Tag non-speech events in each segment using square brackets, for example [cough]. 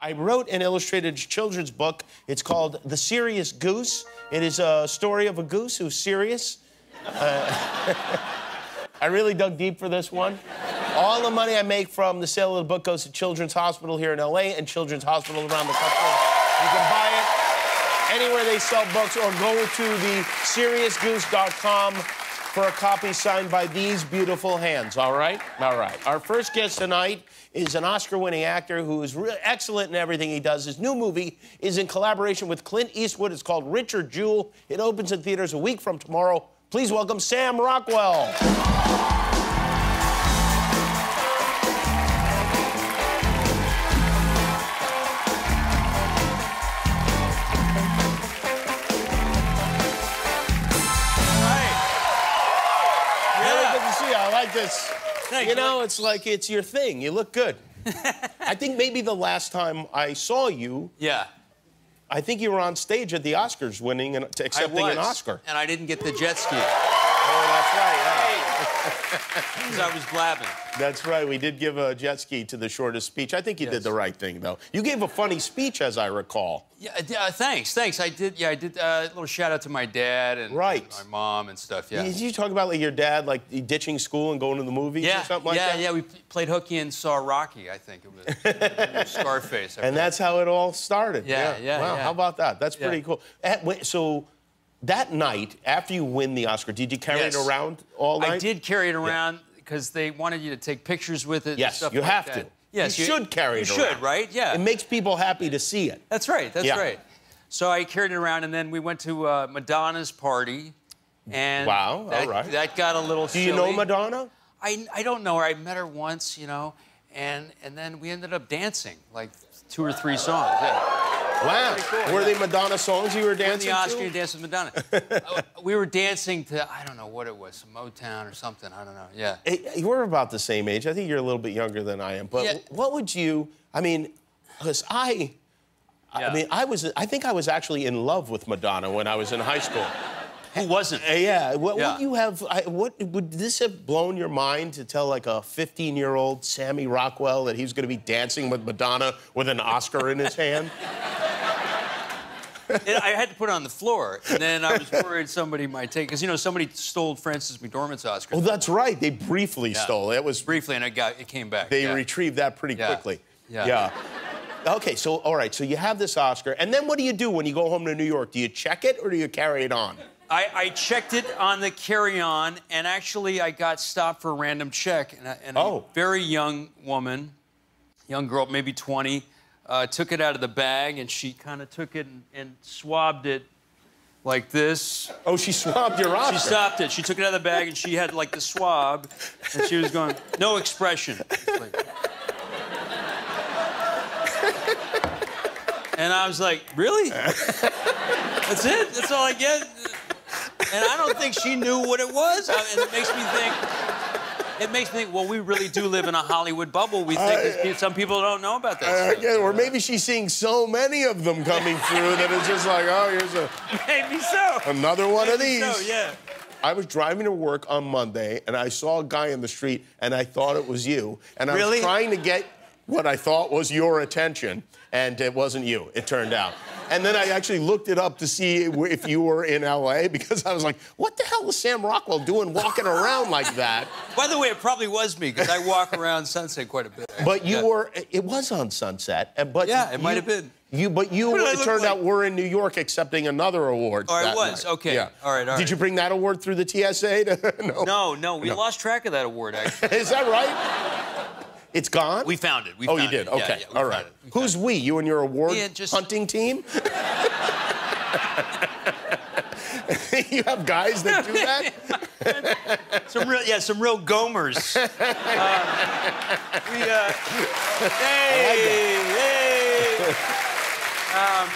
I wrote an illustrated children's book. It's called The Serious Goose. It is a story of a goose who's serious. Uh, [laughs] I really dug deep for this one. All the money I make from the sale of the book goes to Children's Hospital here in LA and Children's Hospital around the country. You can buy it anywhere they sell books or go to the seriousgoose.com for a copy signed by these beautiful hands, all right? All right. Our first guest tonight is an Oscar winning actor who is excellent in everything he does. His new movie is in collaboration with Clint Eastwood. It's called Richard Jewell. It opens in theaters a week from tomorrow. Please welcome Sam Rockwell. Like this. You know, it's like it's your thing. You look good. [laughs] I think maybe the last time I saw you, Yeah. I think you were on stage at the Oscars winning and accepting was, an Oscar. And I didn't get the jet ski. Oh, that's right. Because I was blabbing. That's right. We did give a jet ski to the shortest speech. I think you did the right thing, though. You gave a funny speech, as I recall. Yeah, uh, thanks, thanks. I did, yeah, I did uh, a little shout out to my dad and, Right. and my mom and stuff, yeah. Did you talk about like your dad like ditching school and going to the movies yeah, or something like that? yeah, that? yeah. We played hooky and saw Rocky. I think it was [laughs] Scarface. And that's how it all started. Yeah, yeah, Wow, yeah. how about that? That's Yeah. pretty cool. At- wait, so that night, after you win the Oscar, did you carry Yes. it around all night? I did carry it around because they wanted you to take pictures with it. and Yes, stuff you like have that. to. Yes, you, should carry it you around. should, right? Yeah. It makes people happy to see it. That's right. That's Yeah. right. So I carried it around, and then we went to uh, Madonna's party, and Wow, all that, right. that got a little. Do you know. Madonna? I, I don't know her. I met her once, you know, and and then we ended up dancing like two or three songs. Yeah. Wow. cool, Were yeah. they Madonna songs you were In dancing the Oscar, to? you danced with Madonna. Uh, [laughs] we were dancing to I don't know what it was, some Motown or something. I don't know. Yeah. Hey, We're about the same age. I think you're a little bit younger than I am. But Yeah. what would you? I mean, because I, Yeah. I mean, I was. I think I was actually in love with Madonna when I was in high school. Who wasn't? Uh, yeah. What Yeah. would you have? I, what would this have blown your mind to tell like a 15-year-old Sammy Rockwell that he was going to be dancing with Madonna with an Oscar in his hand? [laughs] And [laughs] I had to put it on the floor, and then I was worried somebody might take because you know somebody stole Frances McDormand's Oscar Oh, that's right. They briefly Yeah. stole it. It was briefly, and it got it came back. They yeah. retrieved that pretty Yeah. quickly. Yeah. yeah. Okay, so all right, so you have this Oscar, and then what do you do when you go home to New York? Do you check it or do you carry it on? I, I checked it on the carry-on, and actually, I got stopped for a random check, and, a, and Oh. a very young woman, young girl, maybe 20, uh, took it out of the bag, and she kind of took it and, and swabbed it like this. Oh, she swabbed your Oscar. She stopped it. She took it out of the bag, and she had like the swab, and she was going, no expression. Like- and I was like, really? That's it? That's all I get? And I don't think she knew what it was. I- And it makes me think. It makes me think. Well, we really do live in a Hollywood bubble. We think some people don't know about that. Stuff. yeah, or maybe she's seeing so many of them coming through that it's just like, oh, here's a, [laughs] Maybe so. another one of these. So, yeah. I was driving to work on Monday, and I saw a guy in the street, and I thought it was you. And I Really? was trying to get what I thought was your attention, and it wasn't you, it turned out. And then I actually looked it up to see if you were in LA because I was like, what the hell is Sam Rockwell doing walking around like that? By the way, it probably was me because I walk around Sunset quite a bit. But you Yeah. were, it was on Sunset. But Yeah, it might have been. You, but you, What did I it turned like? out, were in New York accepting another award. Oh, I was? night. Okay. Yeah. All right, all Did right. you bring that award through the TSA? To, [laughs] no. No, no, we lost track of that award. [laughs] Actually, Is that right? It's gone? we found it. We oh, you did? It. Okay. yeah, we All right. Who's we? You and your award Yeah, just- hunting team? [laughs] [laughs] you have guys that do that? [laughs] Some real, yeah, some real gomers. Uh, we, uh, hey, hey. Um,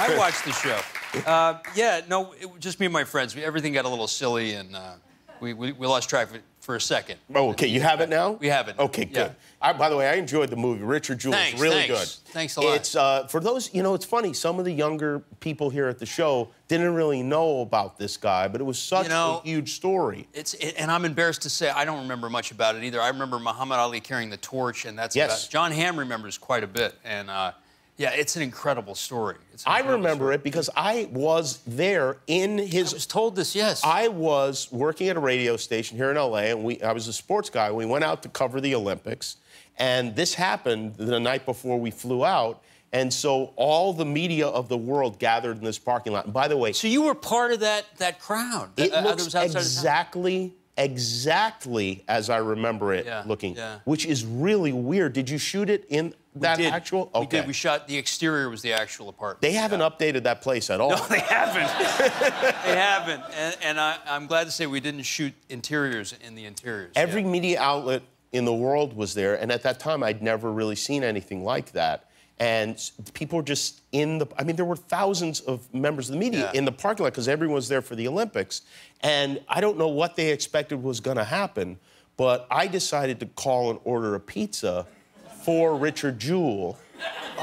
I watched the show. Uh, yeah, no, it, just me and my friends. We, everything got a little silly, and uh, we, we, we lost track of it for a second. Oh, okay. You have it now? We have it now, Okay, good. yeah. I, by the way, I enjoyed the movie. Richard Jewell is Thanks, really thanks. good. Thanks a lot. It's uh, for those. You know, it's funny. Some of the younger people here at the show didn't really know about this guy, but it was such You know, a huge story. It's it, and I'm embarrassed to say I don't remember much about it either. I remember Muhammad Ali carrying the torch, and that's Yes. about it. Jon Hamm remembers quite a bit, and uh, Yeah, it's an incredible story. It's an I remember story. it because I was there in his I was told this, yes. I was working at a radio station here in LA, and we, I was a sports guy. We went out to cover the Olympics, and this happened the night before we flew out. And so all the media of the world gathered in this parking lot. And by the way, so you were part of that that crowd. it uh, that looks was outside of exactly, exactly as I remember it Yeah, looking, yeah. which is really weird. Did you shoot it in that actual? We did. We shot the exterior was the actual apartment. They haven't Yeah. updated that place at all. No, they haven't. [laughs] they haven't. And, and I, I'm glad to say we didn't shoot interiors in the interiors. Every media outlet in the world was there, and at that time, I'd never really seen anything like that. And people were just in the. I mean, there were thousands of members of the media Yeah. in the parking lot because everyone was there for the Olympics. And I don't know what they expected was going to happen, but I decided to call and order a pizza for Richard Jewell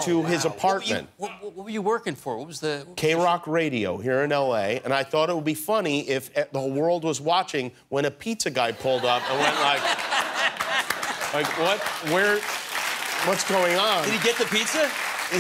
to his apartment. What, were you- what, what were you working for? What was the? KROQ Radio here in LA, and I thought it would be funny if eh, the whole world was watching when a pizza guy pulled up and went like, [laughs] like what? Where? What's going on? Did he get the pizza?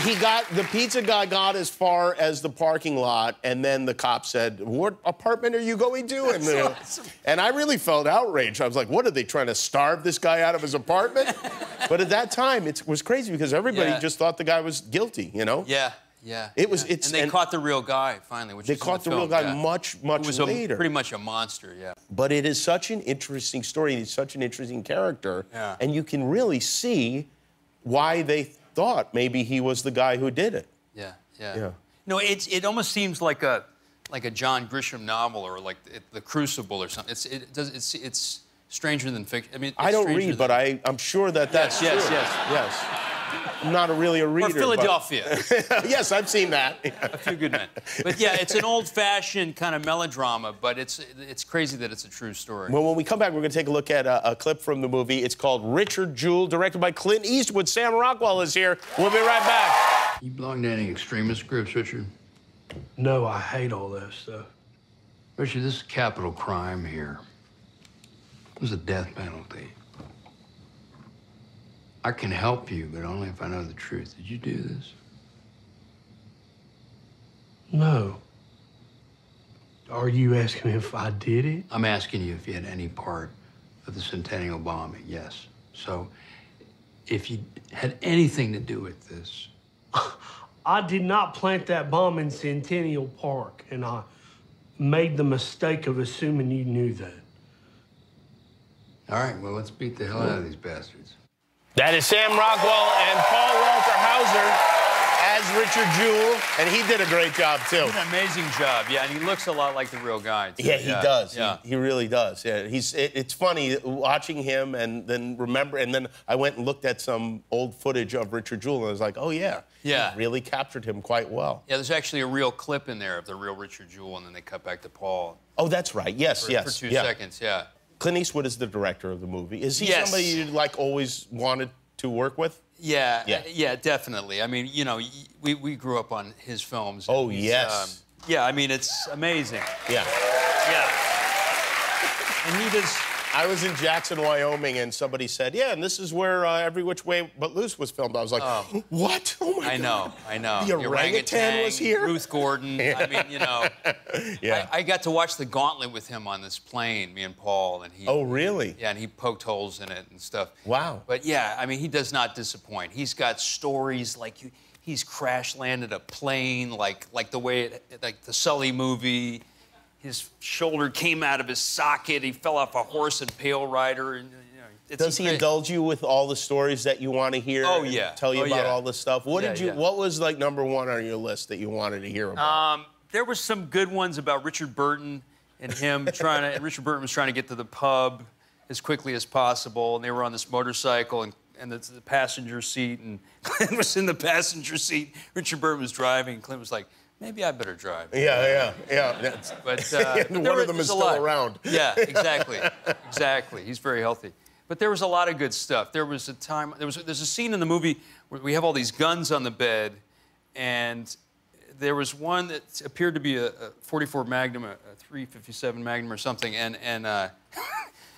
He got the pizza guy got as far as the parking lot, and then the cop said, "What apartment are you going to?" And, uh, awesome. and I really felt outraged. I was like, "What are they trying to starve this guy out of his apartment?" [laughs] but at that time, it was crazy because everybody Yeah. just thought the guy was guilty. You know? Yeah, yeah. It was- yeah. it's- and they and- caught the real guy finally, which They is caught the, real guy yeah. much, much was a, later. pretty much a monster. Yeah. But it is such an interesting story. and He's such an interesting character. Yeah. And you can really see why they thought maybe he was the guy who did it. Yeah, yeah. Yeah. No, it's it almost seems like a like a John Grisham novel or like it, the Crucible or something. It's it does it's it's stranger than fiction. I mean, it's I don't stranger read, but I, I'm sure that that's yes, true. yes. Yes. I'm not a really a reader. or but- Philadelphia. [laughs] yes, I've seen that. a few good men. But yeah, it's an old-fashioned kind of melodrama, but it's it's crazy that it's a true story. well, when we come back, we're going to take a look at a, a clip from the movie. It's called Richard Jewell, directed by Clint Eastwood. Sam Rockwell is here. We'll be right back. You belong to any extremist groups, Richard? No, I hate all that stuff. Richard, this is capital crime here. This is a death penalty. I can help you, but only if I know the truth. Did you do this? No. Are you asking me if I did it? I'm asking you if you had any part of the Centennial bombing. Yes. So, if you had anything to do with this, [laughs] I did not plant that bomb in Centennial Park, and I made the mistake of assuming you knew that. all right. Well, let's beat the hell out of these bastards. That is Sam Rockwell and Paul Walter Hauser as Richard Jewell, and he did a great job too. An amazing job, yeah, and he looks a lot like the real guy. Too. Yeah, he does. Yeah. He, he really does. Yeah, he's. It, it's funny watching him and then remember, and then I went and looked at some old footage of Richard Jewell, and I was like, oh yeah, Yeah. he really captured him quite well. Yeah, there's actually a real clip in there of the real Richard Jewell, and then they cut back to Paul Oh, that's right. Yes, for, yes. for two yeah. seconds. Yeah. Clint Eastwood is the director of the movie. Is he Yes. somebody you like always wanted to work with? Yeah, Yeah. uh, yeah, definitely. I mean, you know, we, we grew up on his films. Oh, yes. um, yeah, I mean, it's amazing. Yeah. Yeah. And he does. I was in Jackson, Wyoming, and somebody said, "Yeah, and this is where uh, Every Which Way But Loose was filmed." I was like, "What? Oh my I God!" know, I know. The orangutan was here? Ruth Gordon. I mean, you know, [laughs] Yeah. I, I got to watch the Gauntlet with him on this plane, me and Paul, and he. oh, really? Yeah, and he poked holes in it and stuff. Wow. But yeah, I mean, he does not disappoint. He's got stories like you, he's crash landed a plane, like like the way it, like the Sully movie. His shoulder came out of his socket. He fell off a horse and Pale Rider. And, you know, it's Does he indulge you with all the stories that you want to hear? Oh, and yeah. Tell you Oh, about yeah. all this stuff. What Yeah, did you? yeah. What was like number one on your list that you wanted to hear about? Um, there were some good ones about Richard Burton and him [laughs] trying to. And Richard Burton was trying to get to the pub as quickly as possible, and they were on this motorcycle and. And the, the passenger seat, and [laughs] Clint was in the passenger seat. Richard Burton was driving. and Clint was like, "Maybe I better drive." yeah, yeah, yeah. That's, [laughs] But uh, [laughs] there one of them is a still lot. around. [laughs] Yeah, exactly, exactly. He's very healthy. But there was a lot of good stuff. There was a time. There was. There's a scene in the movie where we have all these guns on the bed, and there was one that appeared to be a, a 44 Magnum, a, a 357 Magnum or something, and and. Uh,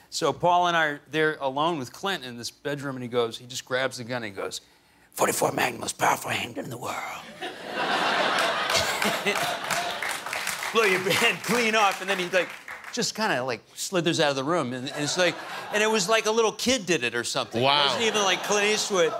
So Paul and I are there alone with Clint in this bedroom, and he goes, he just grabs the gun and he goes, 44 Magnum, most powerful handgun in the world. [laughs] Blow your hand clean off, and then he like just kind of like slithers out of the room, and, and, it's like, and it was like a little kid did it or something. Wow. It wasn't even like Clint Eastwood.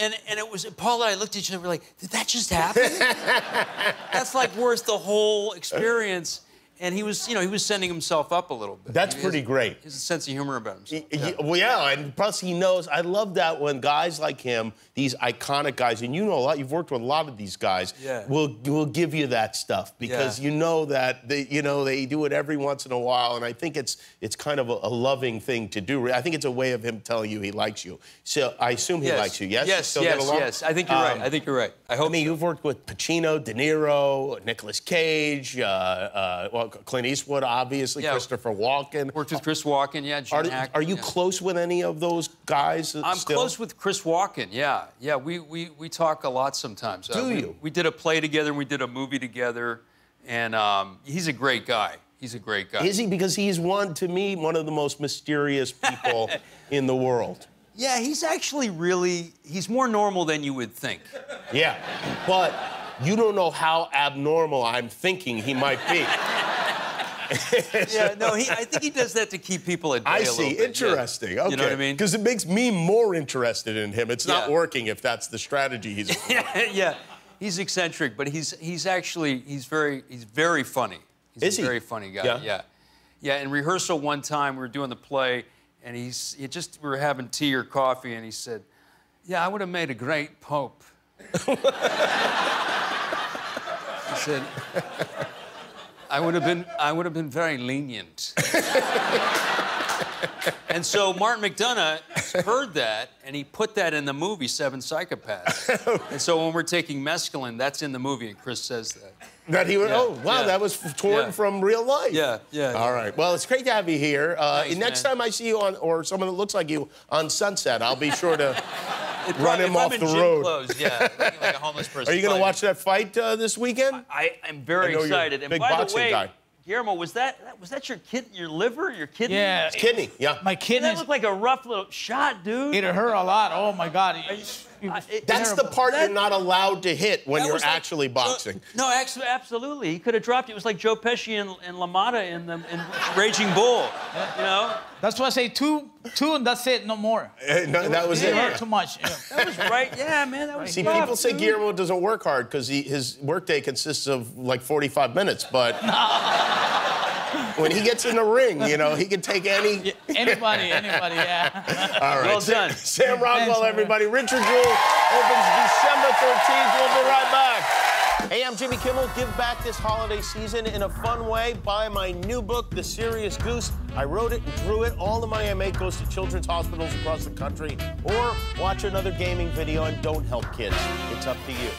And, and it was Paul and I looked at each other. We're like, did that just happen? [laughs] That's like worth the whole experience. And he was, you know, he was sending himself up a little bit. That's He pretty has- great. He has a sense of humor about himself. Y- y- Well, yeah, and plus he knows. I love that when guys like him, these iconic guys, and you know a lot. You've worked with a lot of these guys. Yeah. Will will give you that stuff because Yeah. you know that they, you know, they do it every once in a while, and I think it's it's kind of a, a loving thing to do. I think it's a way of him telling you he likes you. So I assume he Yes. likes you. Yes. Yes. yes. Yes. I think you're right. Um, I think you're right. I hope. I mean, you've worked with Pacino, De Niro, Nicolas Cage, uh, uh, well, Clint Eastwood, obviously, Yeah. Christopher Walken. worked with Chris Walken. Yeah. Are, are you yeah. close with any of those guys? I'm still? close with Chris Walken. Yeah, yeah. We we, we talk a lot sometimes. Uh, Do we, you? We did a play together. and We did a movie together, and um, he's a great guy. He's a great guy. Is he? Because he's one, to me, one of the most mysterious people [laughs] in the world. Yeah, he's actually really. He's more normal than you would think. Yeah. But you don't know how abnormal I'm thinking he might be. [laughs] [laughs] Yeah, no, he, I think he does that to keep people at bay I see. bit, yeah. Interesting. Okay. You know what I mean? Because it makes me more interested in him. It's not Yeah. working if that's the strategy he's. [laughs] yeah, he's eccentric, but he's he's actually he's very he's very funny. He's Is a he? very funny guy. Yeah? yeah, yeah. In rehearsal one time, we were doing the play, and he's he just we were having tea or coffee, and he said, "Yeah, I would have made a great pope." [laughs] he said, "I would have been I would have been very lenient." [laughs] And so Martin McDonagh heard that, and he put that in the movie Seven Psychopaths. [laughs] and so when we're taking mescaline, that's in the movie, and Chris says that. That he would. Yeah, Oh, wow, yeah. that was torn Yeah. from real life. Yeah, yeah, All right. Well, it's great to have you here. Uh, next man. time I see you on, or someone that looks like you on Sunset, I'll be sure to. [laughs] It Run probably- him if off I'm in the gym road. Clothes, yeah, like a homeless [laughs] person. Are you going to watch that fight uh, this weekend? I am very I know you're a excited. And big by the way, guy. Guillermo, was that that- was that your kid, your liver, your kidney? Yeah. Kidney. Yeah. My kidney. That looked like a rough little shot, dude. it hurt a lot. Oh my God. It- I- it- That's the part That- you're not allowed to hit when you're was like- actually boxing. No, actually, absolutely. He could have dropped it. It was like Joe Pesci and, and LaMotta in the in Raging Bull. You know, That's why I say two, two, and that's it, no more. [laughs] Eh, no, that was It it. hurt too much. yeah. [laughs] that was right. Yeah, man, that was. See, rough, people say dude. Guillermo doesn't work hard because his workday consists of like 45 minutes, but [laughs] when he gets in the ring, you know, he can take any. Anybody, anybody, yeah. All right. Well done. Sam Rockwell, Thanks, man. everybody. Richard Jewell opens December 13th. We'll be right back. Hey, I'm Jimmy Kimmel. Give back this holiday season in a fun way. Buy my new book, The Serious Goose. I wrote it and drew it. All the money I make goes to children's hospitals across the country. Or watch another gaming video and don't help kids. It's up to you.